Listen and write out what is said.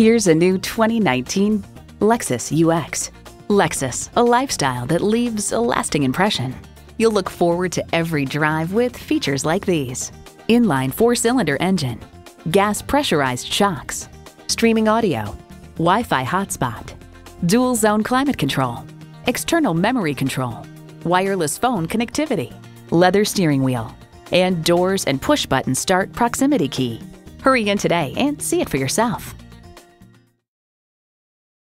Here's a new 2019 Lexus UX. Lexus, a lifestyle that leaves a lasting impression. You'll look forward to every drive with features like these. Inline four-cylinder engine, gas pressurized shocks, streaming audio, Wi-Fi hotspot, dual zone climate control, external memory control, wireless phone connectivity, leather steering wheel, and doors and push button start proximity key. Hurry in today and see it for yourself.